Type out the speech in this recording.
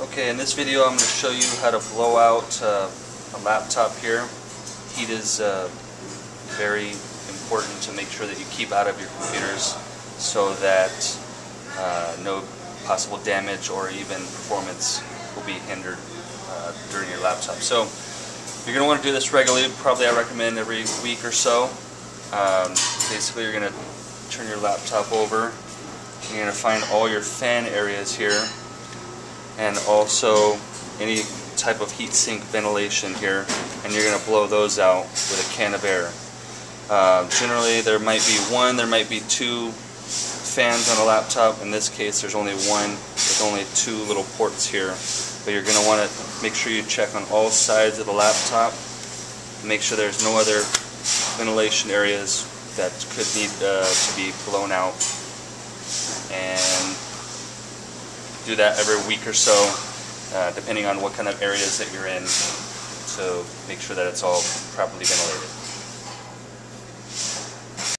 Okay, in this video I'm going to show you how to blow out uh, a laptop here. Heat is uh, very important to make sure that you keep out of your computers so that uh, no possible damage or even performance will be hindered uh, during your laptop. So you're going to want to do this regularly, probably I recommend every week or so. Um, basically you're going to turn your laptop over and you're going to find all your fan areas here and also any type of heat sink ventilation here and you're going to blow those out with a can of air. Uh, generally there might be one, there might be two fans on a laptop. In this case there's only one with only two little ports here. But you're going to want to make sure you check on all sides of the laptop. Make sure there's no other ventilation areas that could need uh, to be blown out and do that every week or so, uh, depending on what kind of areas that you're in, to make sure that it's all properly ventilated.